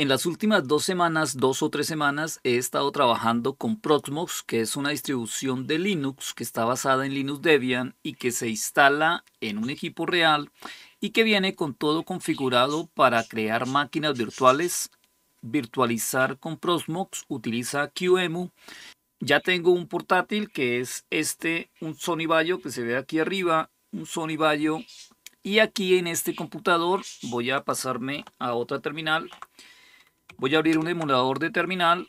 En las últimas dos semanas, dos o tres semanas, he estado trabajando con Proxmox, que es una distribución de Linux que está basada en Linux Debian y que se instala en un equipo real y que viene con todo configurado para crear máquinas virtuales, virtualizar con Proxmox, utiliza QEMU. Ya tengo un portátil que es este, un Sony Vaio que se ve aquí arriba, un Sony Vaio. Y aquí en este computador voy a pasarme a otra terminal Voy a abrir un emulador de terminal.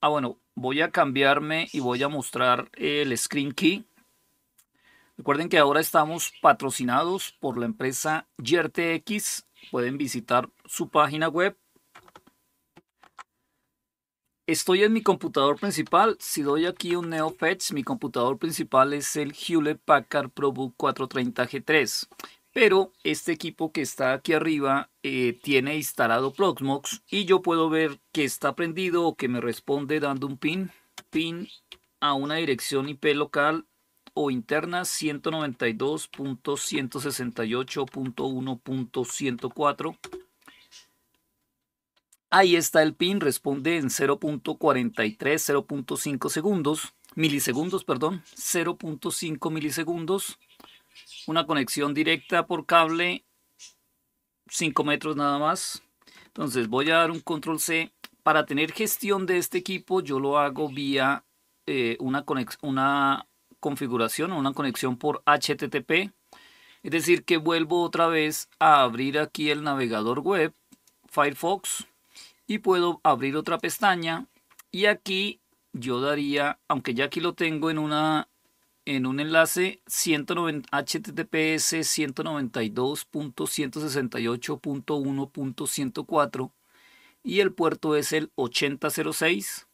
Ah, bueno, voy a cambiarme y voy a mostrar el Screen Key. Recuerden que ahora estamos patrocinados por la empresa GRTX. Pueden visitar su página web. Estoy en mi computador principal. Si doy aquí un NeoFetch, mi computador principal es el Hewlett Packard ProBook 430G3 pero este equipo que está aquí arriba eh, tiene instalado Proxmox y yo puedo ver que está prendido o que me responde dando un pin, pin a una dirección IP local o interna 192.168.1.104. Ahí está el pin, responde en 0.43, 0.5 segundos, milisegundos, perdón, 0.5 milisegundos una conexión directa por cable 5 metros nada más. Entonces voy a dar un control C. Para tener gestión de este equipo yo lo hago vía eh, una, una configuración o una conexión por HTTP es decir que vuelvo otra vez a abrir aquí el navegador web Firefox y puedo abrir otra pestaña. Y aquí yo daría aunque ya aquí lo tengo en una en un enlace 190, https 192.168.1.104 y el puerto es el 8006.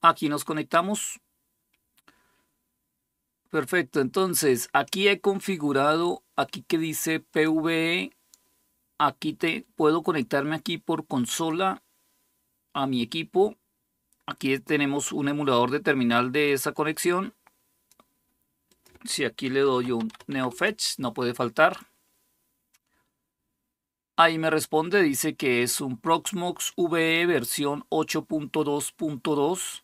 Aquí nos conectamos. Perfecto, entonces aquí he configurado, aquí que dice PVE, aquí te puedo conectarme aquí por consola a mi equipo Aquí tenemos un emulador de terminal de esa conexión. Si aquí le doy un NeoFetch, no puede faltar. Ahí me responde, dice que es un Proxmox VE versión 8.2.2.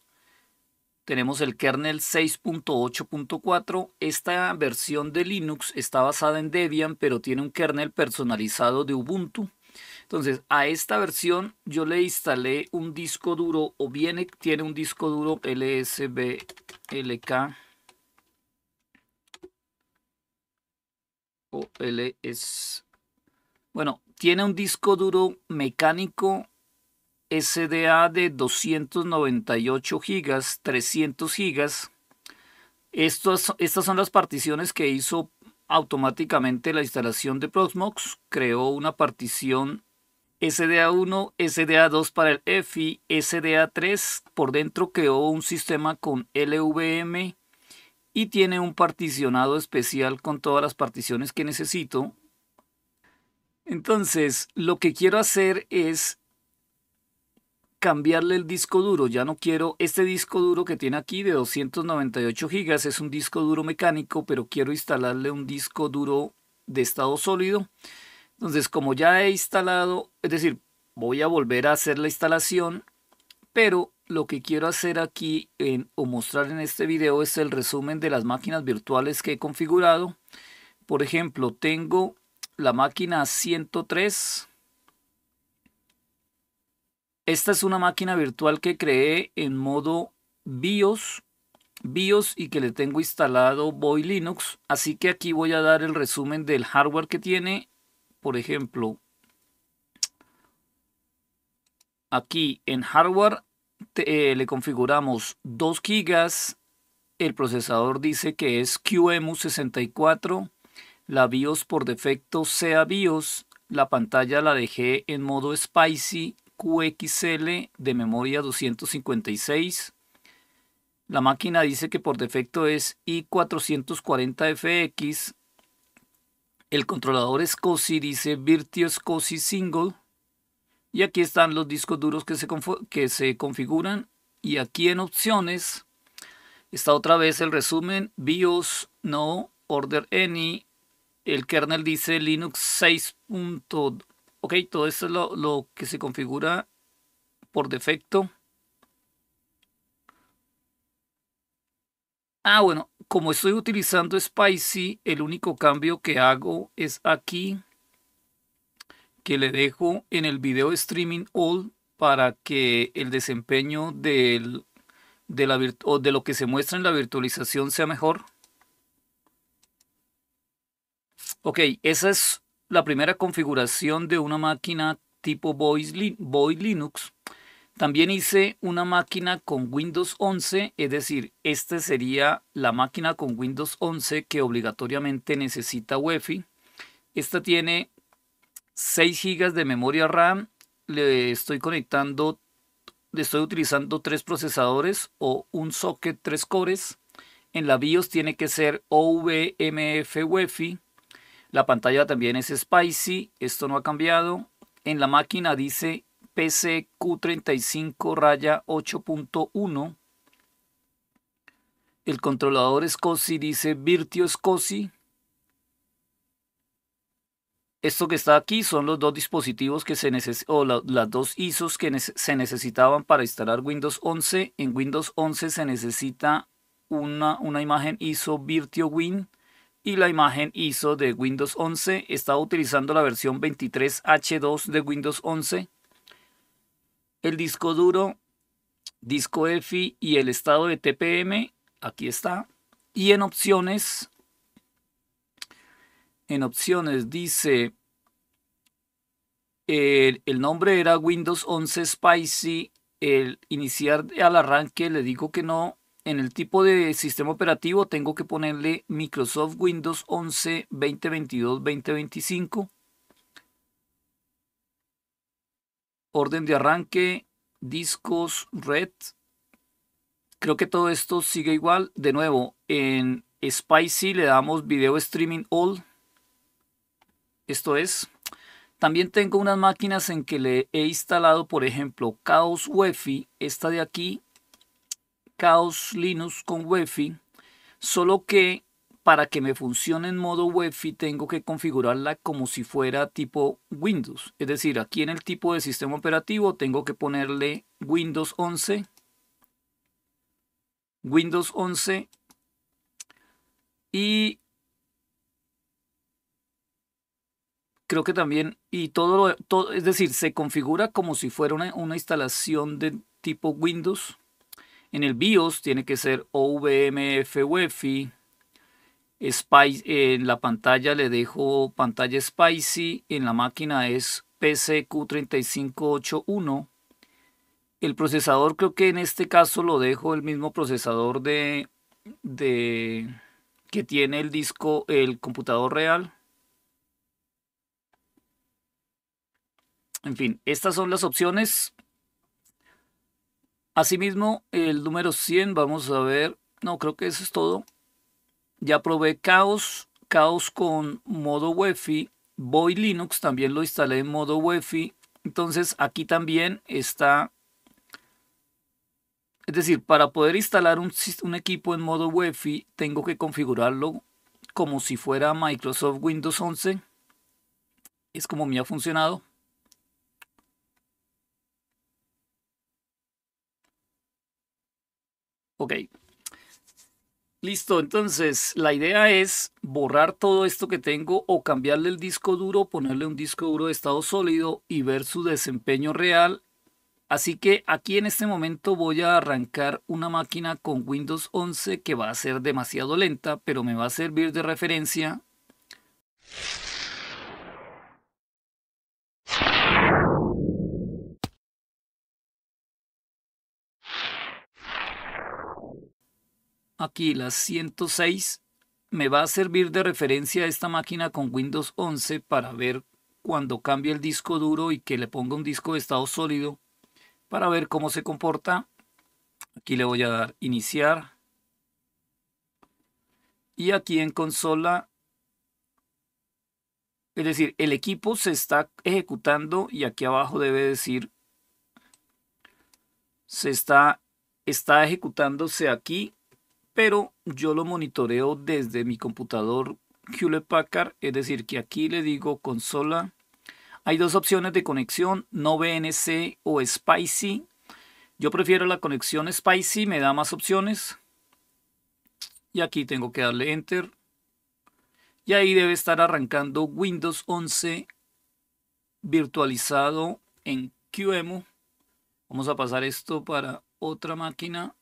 Tenemos el kernel 6.8.4. Esta versión de Linux está basada en Debian, pero tiene un kernel personalizado de Ubuntu. Entonces, a esta versión yo le instalé un disco duro o bien tiene un disco duro LSBLK o LS. Bueno, tiene un disco duro mecánico SDA de 298 GB, 300 GB. Estas son las particiones que hizo automáticamente la instalación de Proxmox. Creó una partición SDA1, SDA2 para el EFI, SDA3 por dentro creó un sistema con LVM y tiene un particionado especial con todas las particiones que necesito. Entonces, lo que quiero hacer es cambiarle el disco duro. Ya no quiero este disco duro que tiene aquí de 298 GB. Es un disco duro mecánico, pero quiero instalarle un disco duro de estado sólido. Entonces, como ya he instalado, es decir, voy a volver a hacer la instalación, pero lo que quiero hacer aquí o mostrar en este video es el resumen de las máquinas virtuales que he configurado. Por ejemplo, tengo la máquina 103. Esta es una máquina virtual que creé en modo BIOS, BIOS y que le tengo instalado Boy Linux. Así que aquí voy a dar el resumen del hardware que tiene por ejemplo, aquí en hardware eh, le configuramos 2 GB, el procesador dice que es QEMU64, la BIOS por defecto sea BIOS, la pantalla la dejé en modo Spicy QXL de memoria 256, la máquina dice que por defecto es i440FX, el controlador SCSI dice Virtuo SCSI Single. Y aquí están los discos duros que se, que se configuran. Y aquí en opciones está otra vez el resumen BIOS No Order Any. El kernel dice Linux 6. Ok, todo esto es lo, lo que se configura por defecto. Ah, bueno, como estoy utilizando Spicy, el único cambio que hago es aquí, que le dejo en el video streaming all para que el desempeño de, de lo que se muestra en la virtualización sea mejor. Ok, esa es la primera configuración de una máquina tipo Void Linux. También hice una máquina con Windows 11, es decir, esta sería la máquina con Windows 11 que obligatoriamente necesita UEFI. Esta tiene 6 GB de memoria RAM, le estoy conectando, le estoy utilizando tres procesadores o un socket 3 cores. En la BIOS tiene que ser OVMF UEFI. La pantalla también es Spicy, esto no ha cambiado. En la máquina dice PCQ35 raya 8.1. El controlador SCSI dice Virtio SCSI. Esto que está aquí son los dos dispositivos que se o las dos ISOs que se necesitaban para instalar Windows 11. En Windows 11 se necesita una, una imagen ISO Virtio Win y la imagen ISO de Windows 11. Estaba utilizando la versión 23H2 de Windows 11 el disco duro, disco EFI y el estado de TPM, aquí está. Y en opciones, en opciones dice, el, el nombre era Windows 11 Spicy, el iniciar al arranque le digo que no. En el tipo de sistema operativo tengo que ponerle Microsoft Windows 11 2022-2025. Orden de arranque, discos, red. Creo que todo esto sigue igual. De nuevo, en Spicy le damos video streaming all. Esto es. También tengo unas máquinas en que le he instalado, por ejemplo, Chaos UEFI, esta de aquí, Chaos Linux con UEFI, solo que para que me funcione en modo UEFI tengo que configurarla como si fuera tipo Windows. Es decir, aquí en el tipo de sistema operativo tengo que ponerle Windows 11. Windows 11. Y creo que también, y todo, todo es decir, se configura como si fuera una, una instalación de tipo Windows. En el BIOS tiene que ser OVMF UEFI en la pantalla le dejo pantalla Spicy, en la máquina es PCQ3581. El procesador creo que en este caso lo dejo el mismo procesador de, de que tiene el disco, el computador real. En fin, estas son las opciones. Asimismo, el número 100, vamos a ver, no, creo que eso es todo. Ya probé Chaos, Chaos con modo UEFI, Voy Linux también lo instalé en modo UEFI. Entonces aquí también está, es decir, para poder instalar un, un equipo en modo UEFI tengo que configurarlo como si fuera Microsoft Windows 11. Es como me ha funcionado. Ok, Listo, entonces la idea es borrar todo esto que tengo o cambiarle el disco duro, ponerle un disco duro de estado sólido y ver su desempeño real. Así que aquí en este momento voy a arrancar una máquina con Windows 11 que va a ser demasiado lenta, pero me va a servir de referencia aquí la 106 me va a servir de referencia esta máquina con Windows 11 para ver cuando cambie el disco duro y que le ponga un disco de estado sólido para ver cómo se comporta. Aquí le voy a dar iniciar. Y aquí en consola, es decir, el equipo se está ejecutando y aquí abajo debe decir, se está, está ejecutándose aquí pero yo lo monitoreo desde mi computador Hewlett Packard, es decir, que aquí le digo consola. Hay dos opciones de conexión, no VNC o Spicy. Yo prefiero la conexión Spicy, me da más opciones. Y aquí tengo que darle Enter. Y ahí debe estar arrancando Windows 11 virtualizado en QEMU. Vamos a pasar esto para otra máquina.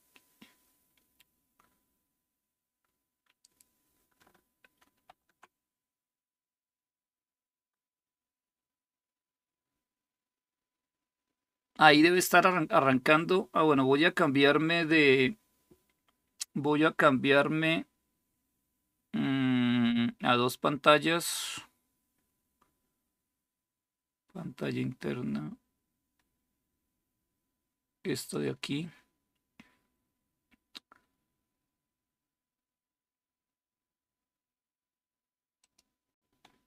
Ahí debe estar arrancando. Ah, bueno, voy a cambiarme de... Voy a cambiarme mm, a dos pantallas. Pantalla interna. Esto de aquí.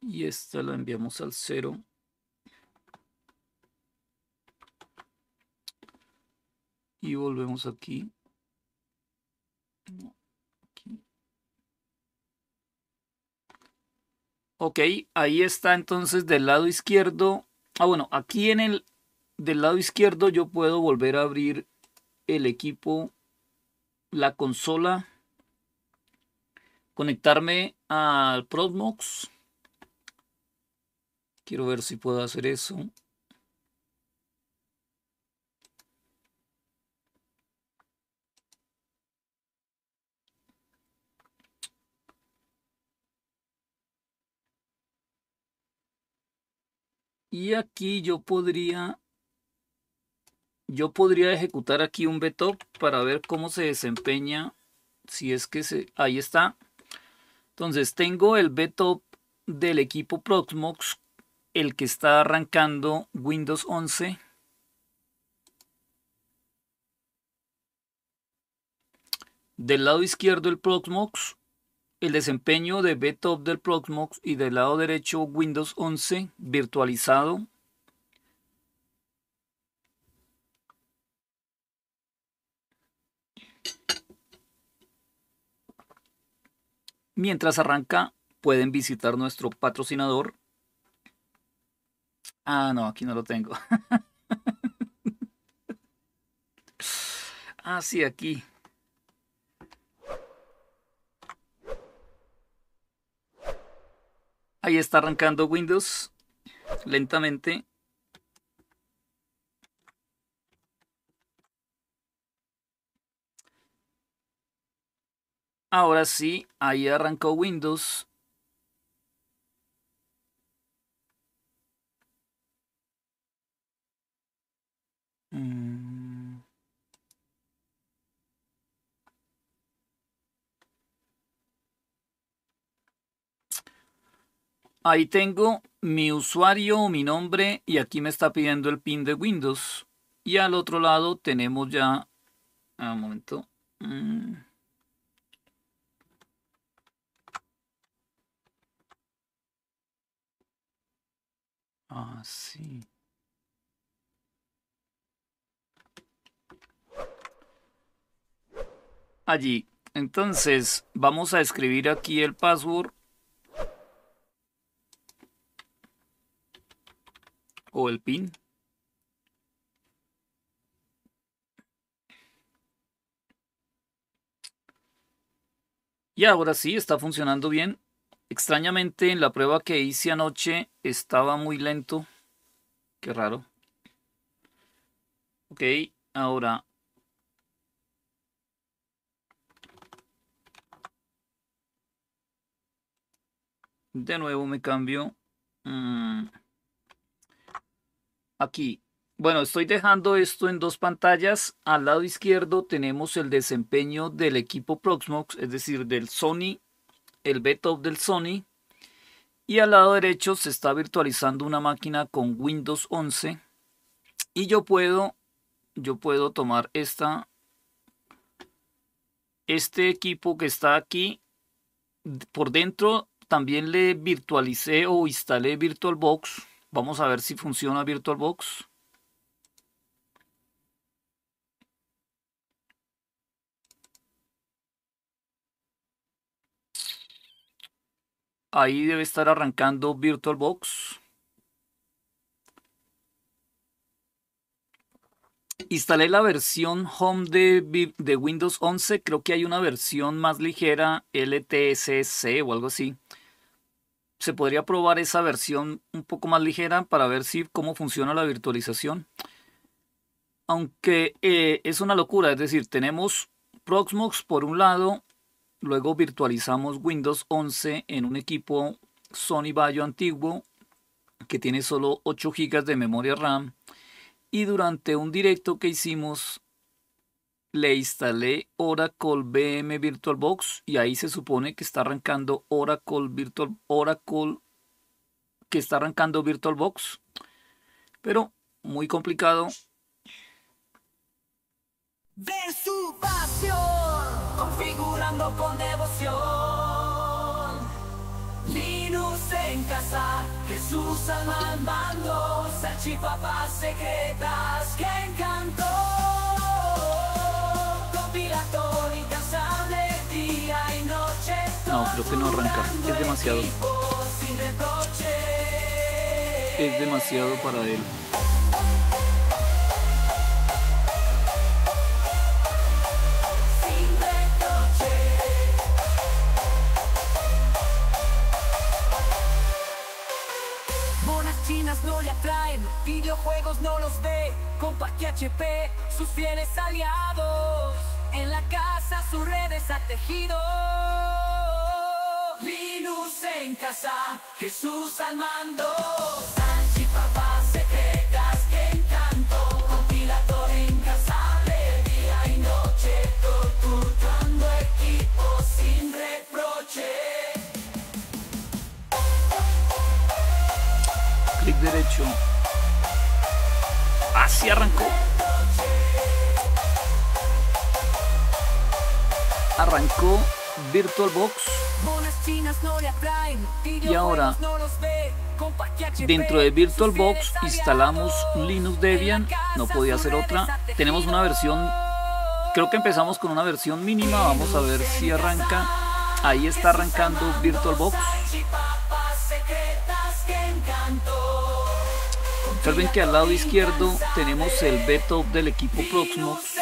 Y esta la enviamos al cero. Y volvemos aquí. Ok, ahí está entonces del lado izquierdo. Ah, bueno, aquí en el del lado izquierdo yo puedo volver a abrir el equipo, la consola, conectarme al Promox. Quiero ver si puedo hacer eso. Y aquí yo podría, yo podría ejecutar aquí un VTOP para ver cómo se desempeña. Si es que se, ahí está. Entonces tengo el VTOP del equipo Proxmox, el que está arrancando Windows 11. Del lado izquierdo el Proxmox el desempeño de BTOP del Proxmox y del lado derecho Windows 11 virtualizado. Mientras arranca, pueden visitar nuestro patrocinador. Ah, no, aquí no lo tengo. ah, sí, aquí. Ahí está arrancando Windows lentamente. Ahora sí, ahí arrancó Windows. Mm. Ahí tengo mi usuario, mi nombre y aquí me está pidiendo el pin de Windows. Y al otro lado tenemos ya... Un momento. Mm. Ah, sí. Allí. Entonces, vamos a escribir aquí el password o el pin. Y ahora sí, está funcionando bien. Extrañamente en la prueba que hice anoche estaba muy lento. Qué raro. Ok, ahora... De nuevo me cambio. Mm aquí. Bueno, estoy dejando esto en dos pantallas. Al lado izquierdo tenemos el desempeño del equipo Proxmox, es decir, del Sony, el beta del Sony. Y al lado derecho se está virtualizando una máquina con Windows 11. Y yo puedo, yo puedo tomar esta, este equipo que está aquí. Por dentro también le virtualicé o instalé VirtualBox Vamos a ver si funciona VirtualBox. Ahí debe estar arrancando VirtualBox. Instalé la versión Home de, Windows 11. Creo que hay una versión más ligera, LTSC o algo así. Se podría probar esa versión un poco más ligera para ver si cómo funciona la virtualización. Aunque eh, es una locura, es decir, tenemos Proxmox por un lado, luego virtualizamos Windows 11 en un equipo Sony Vaio antiguo que tiene solo 8 GB de memoria RAM y durante un directo que hicimos le instalé Oracle VM VirtualBox y ahí se supone que está arrancando Oracle Virtual Oracle que está arrancando VirtualBox. Pero muy complicado. De su pasión configurando con devoción. Linux en casa Jesús al mando salchipapas secretas que encantó. No, creo que no arranca. Es demasiado. Es demasiado para él. no le atraen, videojuegos no los ve, Compaq HP, sus fieles aliados, en la casa sus redes ha tejido. Linux en casa, Jesús al mando, papá secretas que encanto, compilador incansable, día y noche, torturando equipos sin reproche. derecho. Así arrancó. Arrancó VirtualBox. Y ahora, dentro de VirtualBox instalamos Linux Debian. No podía ser otra. Tenemos una versión, creo que empezamos con una versión mínima. Vamos a ver si arranca. Ahí está arrancando VirtualBox. Observen que al lado izquierdo tenemos el del equipo Proxmox.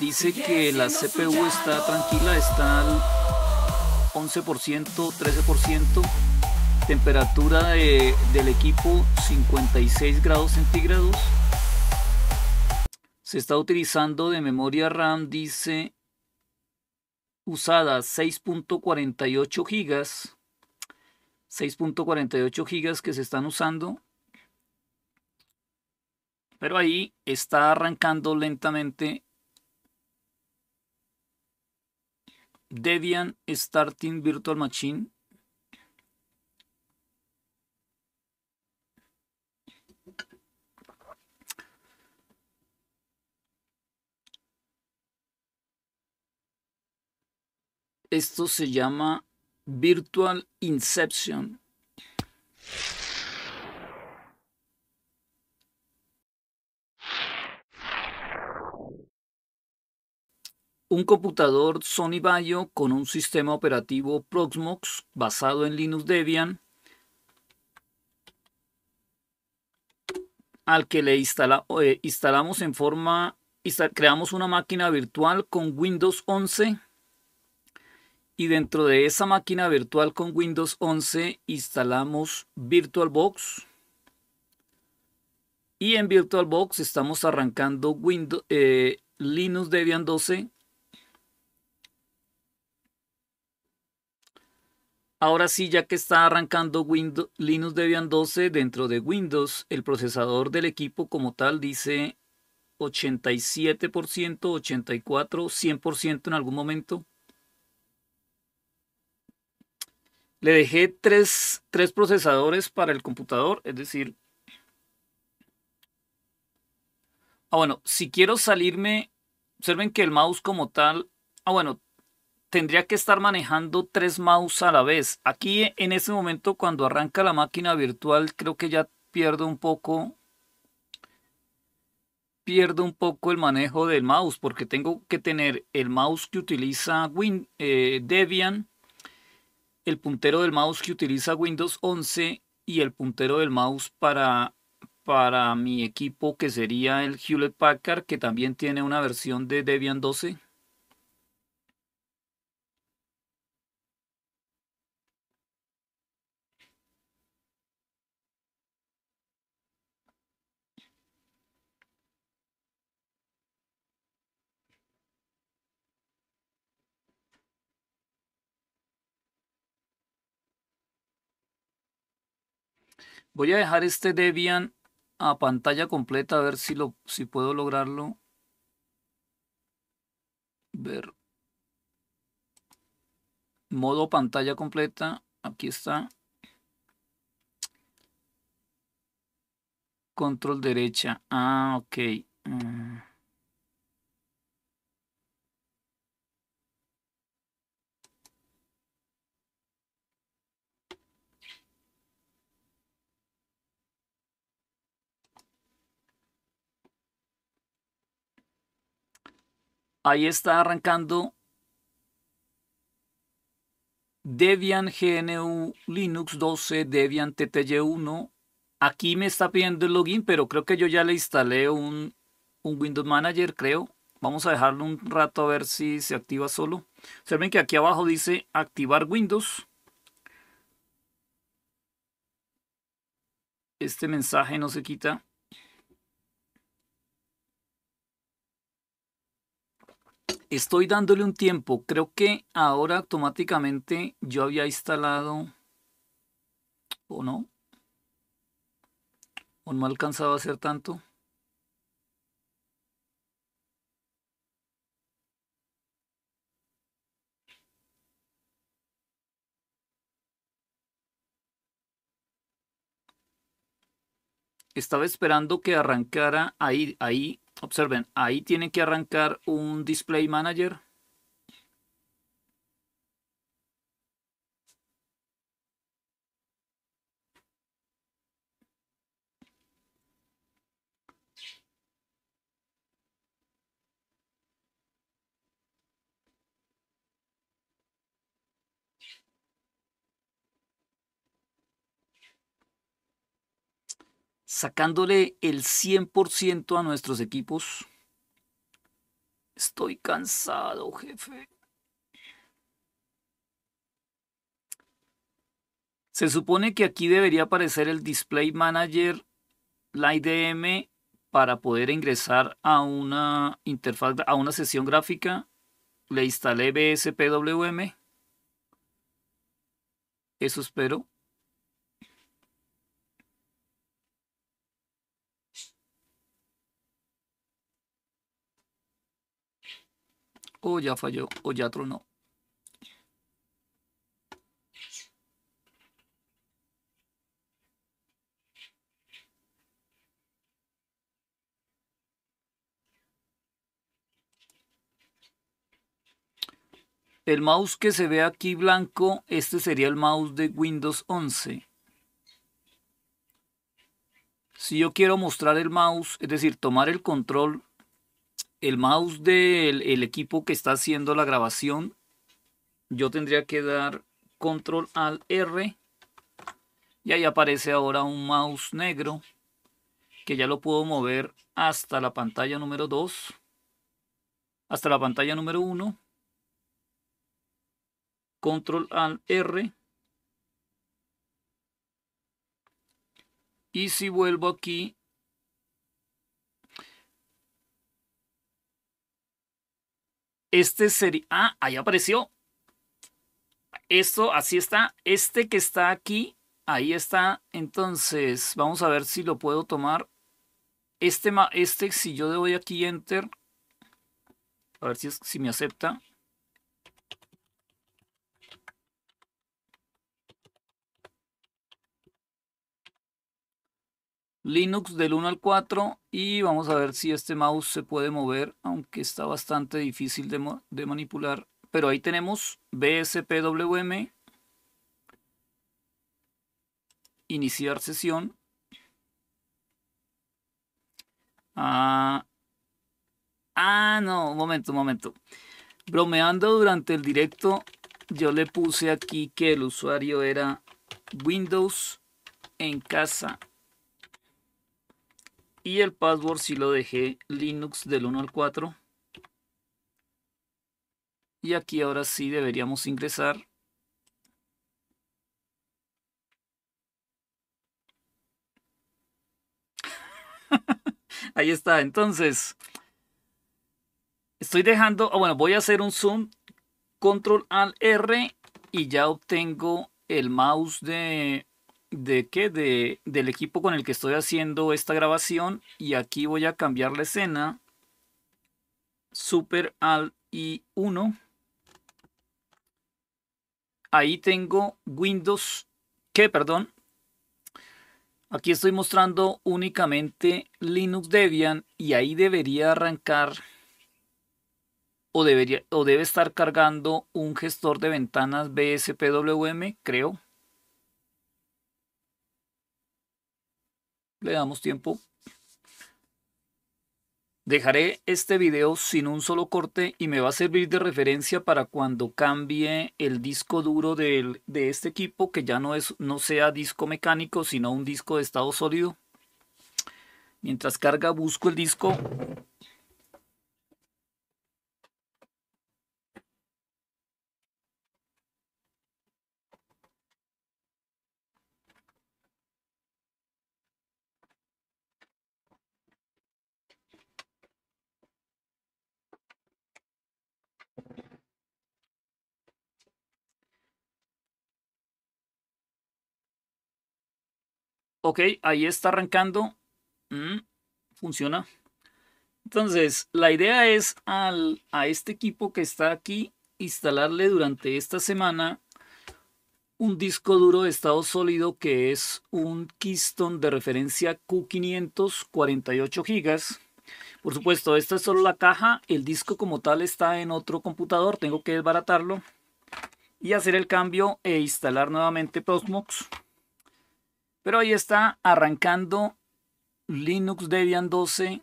Dice que la CPU está tranquila, está al 11%, 13%. Temperatura del equipo 56 grados centígrados. Se está utilizando de memoria RAM, dice, usada 6.48 gigas. 6.48 gigas que se están usando pero ahí está arrancando lentamente Debian Starting Virtual Machine. Esto se llama Virtual Inception. Un computador Sony Vaio con un sistema operativo Proxmox basado en Linux Debian al que le eh, instalamos en forma, creamos una máquina virtual con Windows 11 y dentro de esa máquina virtual con Windows 11 instalamos VirtualBox. Y en VirtualBox estamos arrancando eh, Linux Debian 12 Ahora sí, ya que está arrancando Linux Debian 12 dentro de Windows, el procesador del equipo como tal dice 87%, 84%, 100% en algún momento. Le dejé tres, tres, procesadores para el computador, es decir... Ah, bueno, si quiero salirme, observen que el mouse como tal... Ah, bueno, tendría que estar manejando tres mouse a la vez. Aquí en este momento cuando arranca la máquina virtual creo que ya pierdo un poco pierdo un poco el manejo del mouse porque tengo que tener el mouse que utiliza Win, eh, Debian, el puntero del mouse que utiliza Windows 11 y el puntero del mouse para, para mi equipo que sería el Hewlett Packard, que también tiene una versión de Debian 12. Voy a dejar este Debian a pantalla completa a ver si, lo, si puedo lograrlo. Ver. Modo pantalla completa. Aquí está. Control derecha. Ah, ok. Mm. Ahí está arrancando Debian GNU Linux 12, Debian TTY1. Aquí me está pidiendo el login, pero creo que yo ya le instalé un, un Windows Manager, creo. Vamos a dejarlo un rato a ver si se activa solo. Observen que aquí abajo dice activar Windows. Este mensaje no se quita. Estoy dándole un tiempo. Creo que ahora automáticamente yo había instalado... ¿O no? ¿O no alcanzaba a hacer tanto? Estaba esperando que arrancara ahí, ahí Observen, ahí tiene que arrancar un Display Manager. Sacándole el 100% a nuestros equipos. Estoy cansado, jefe. Se supone que aquí debería aparecer el Display Manager, la IDM, para poder ingresar a una interfaz, a una sesión gráfica. Le instalé BSPWM. Eso espero. O ya falló, o ya tronó. El mouse que se ve aquí blanco, este sería el mouse de Windows 11. Si yo quiero mostrar el mouse, es decir, tomar el control el mouse del equipo que está haciendo la grabación, yo tendría que dar control al R. Y ahí aparece ahora un mouse negro que ya lo puedo mover hasta la pantalla número 2 hasta la pantalla número 1 control al R. Y si vuelvo aquí Este sería... Ah, ahí apareció. Esto, así está. Este que está aquí, ahí está. Entonces, vamos a ver si lo puedo tomar. Este, este si yo le doy aquí Enter. A ver si, si me acepta. Linux del 1 al 4 y vamos a ver si este mouse se puede mover, aunque está bastante difícil de, manipular. Pero ahí tenemos BSPWM, iniciar sesión. Ah, ah, no, un momento, un momento. Bromeando durante el directo, yo le puse aquí que el usuario era Windows en casa Y el password sí lo dejé Linux del 1 al 4. Y aquí ahora sí deberíamos ingresar. Ahí está, entonces estoy dejando, ah, bueno, voy a hacer un zoom, control al R y ya obtengo el mouse de, de qué, de, del equipo con el que estoy haciendo esta grabación y aquí voy a cambiar la escena, super al I1, ahí tengo Windows, ¿qué? Perdón, Aquí estoy mostrando únicamente Linux Debian y ahí debería arrancar o, debería, o debe estar cargando un gestor de ventanas BSPWM, creo. Le damos tiempo. Dejaré este video sin un solo corte y me va a servir de referencia para cuando cambie el disco duro de, de este equipo, que ya no, es, no sea disco mecánico, sino un disco de estado sólido. Mientras carga busco el disco Ok, ahí está arrancando. Mm, funciona. Entonces, la idea es al, a este equipo que está aquí instalarle durante esta semana un disco duro de estado sólido que es un Keystone de referencia Q500 48 GB. Por supuesto, esta es solo la caja, el disco como tal está en otro computador, tengo que desbaratarlo y hacer el cambio e instalar nuevamente Proxmox. Pero ahí está arrancando Linux Debian 12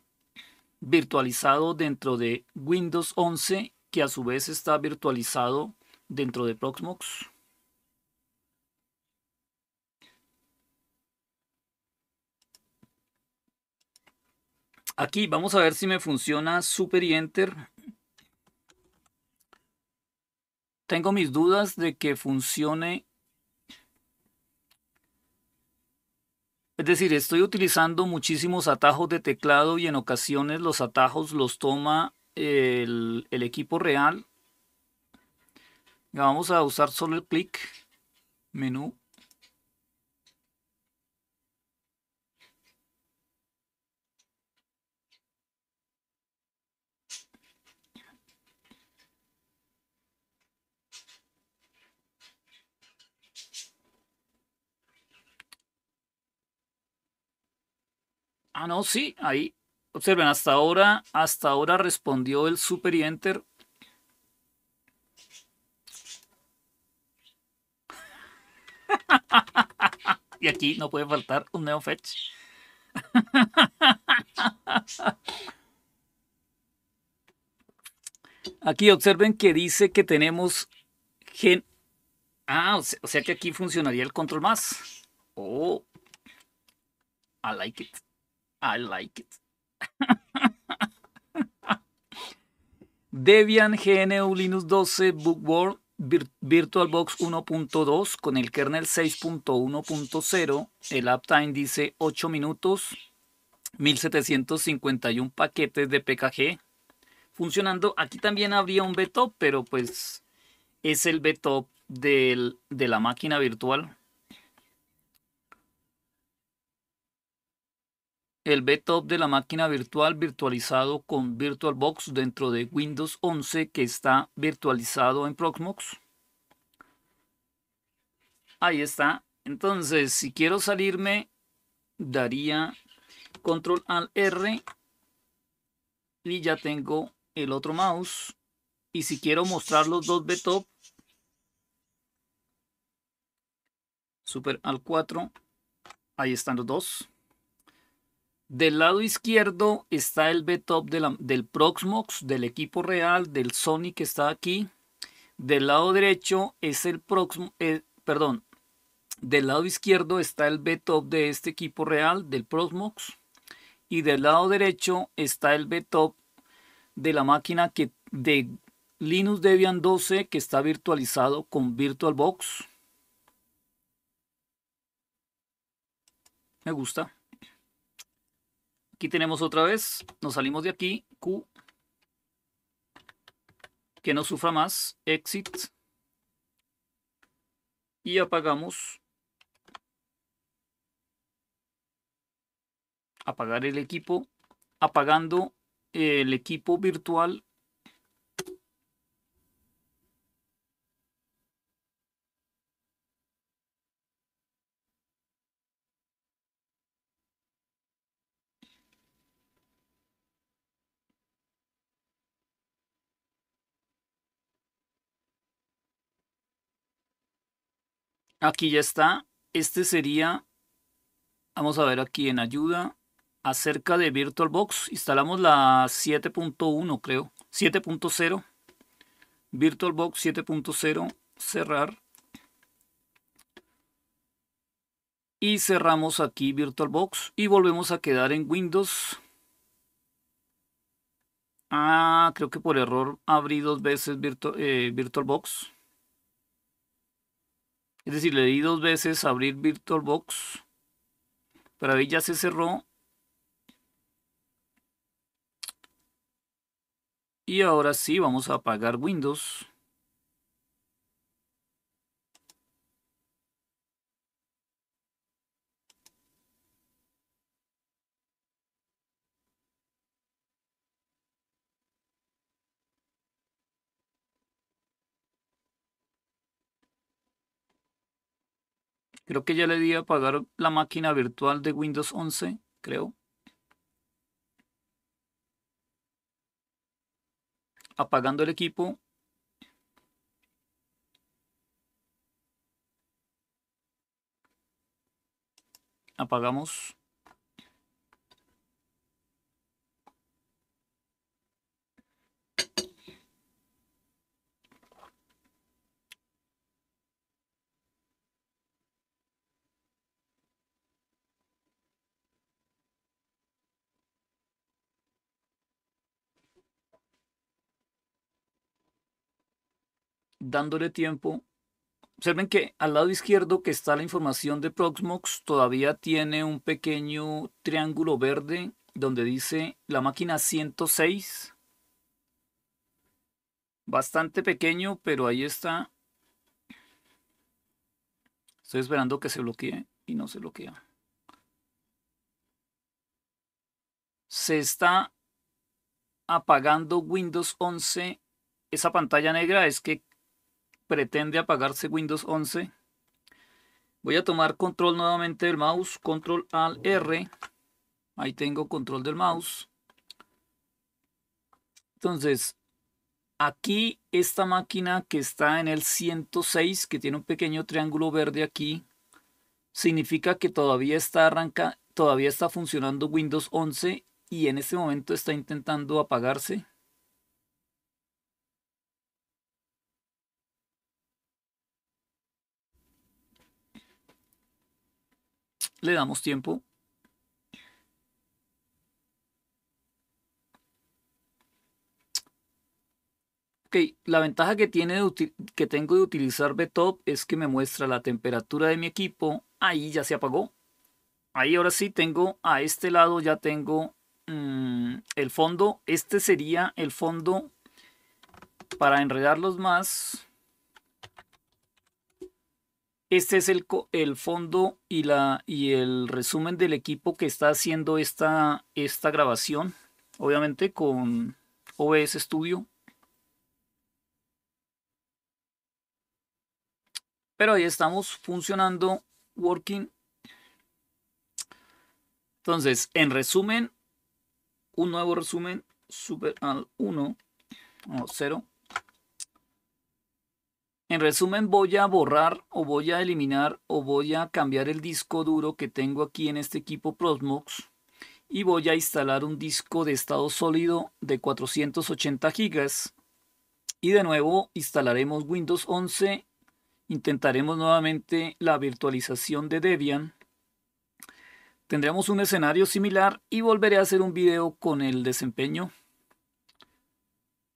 virtualizado dentro de Windows 11 que a su vez está virtualizado dentro de Proxmox. Aquí vamos a ver si me funciona Super y Enter. Tengo mis dudas de que funcione Es decir, estoy utilizando muchísimos atajos de teclado y en ocasiones los atajos los toma el, equipo real. Vamos a usar solo el clic, menú, Ah, no, sí, ahí. Observen, hasta ahora, hasta ahora respondió el super y enter. y aquí no puede faltar un neofetch. Aquí observen que dice que tenemos gen... Ah, o sea, que aquí funcionaría el control más. Oh, I like it. I like it. Debian GNU Linux 12 Bookworld VirtualBox 1.2 con el kernel 6.1.0. El uptime dice 8 minutos, 1751 paquetes de PKG funcionando. Aquí también habría un BTOP, pero pues es el BTOP de la máquina virtual. El BTOP de la máquina virtual virtualizado con VirtualBox dentro de Windows 11 que está virtualizado en Proxmox. Ahí está. Entonces, si quiero salirme, daría Control Alt R y ya tengo el otro mouse. Y si quiero mostrar los dos BTOP, Super Alt 4, ahí están los dos. Del lado izquierdo está el BTOP del Proxmox, del equipo real, del Sony que está aquí. Del lado derecho es el Proxmox, eh, perdón, del lado izquierdo está el BTOP de este equipo real, del Proxmox. y del lado derecho está el BTOP de la máquina que de Linux Debian 12 que está virtualizado con VirtualBox. Me gusta. Aquí tenemos otra vez, nos salimos de aquí, Q, que no sufra más, exit, y apagamos, apagar el equipo, apagando el equipo virtual Aquí ya está. Este sería, vamos a ver aquí en ayuda, acerca de VirtualBox. Instalamos la 7.1 creo, 7.0. VirtualBox 7.0, cerrar. Y cerramos aquí VirtualBox y volvemos a quedar en Windows. Ah, creo que por error abrí dos veces eh, VirtualBox. Es decir, le di dos veces abrir VirtualBox. Pero ahí ya se cerró. Y ahora sí, vamos a apagar Windows. Creo que ya le di a apagar la máquina virtual de Windows 11, creo. Apagando el equipo. Apagamos. Dándole tiempo. Observen que al lado izquierdo que está la información de Proxmox todavía tiene un pequeño triángulo verde donde dice la máquina 106. Bastante pequeño, pero ahí está. Estoy esperando que se bloquee y no se bloquea. Se está apagando Windows 11. Esa pantalla negra es que pretende apagarse Windows 11. Voy a tomar control nuevamente del mouse, control al R. Ahí tengo control del mouse. Entonces, aquí esta máquina que está en el 106, que tiene un pequeño triángulo verde aquí, significa que todavía está arranca, todavía está funcionando Windows 11 y en este momento está intentando apagarse. Le damos tiempo. Ok, la ventaja que, tiene que tengo de utilizar BTOP es que me muestra la temperatura de mi equipo. Ahí ya se apagó. Ahí ahora sí tengo, a este lado ya tengo mm, el fondo. Este sería el fondo para enredarlos más. Este es el, fondo y, la, y el resumen del equipo que está haciendo esta, esta grabación. Obviamente con OBS Studio. Pero ahí estamos funcionando, working. Entonces, en resumen, un nuevo resumen, super al 1, 0. En resumen voy a borrar o voy a eliminar o voy a cambiar el disco duro que tengo aquí en este equipo Prosmox y voy a instalar un disco de estado sólido de 480 GB y de nuevo instalaremos Windows 11 intentaremos nuevamente la virtualización de Debian. Tendremos un escenario similar y volveré a hacer un video con el desempeño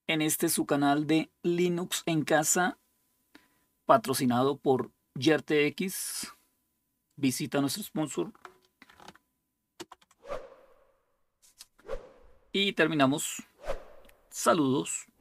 en este su canal de Linux en casa patrocinado por YerTX. Visita nuestro sponsor. Y terminamos. Saludos.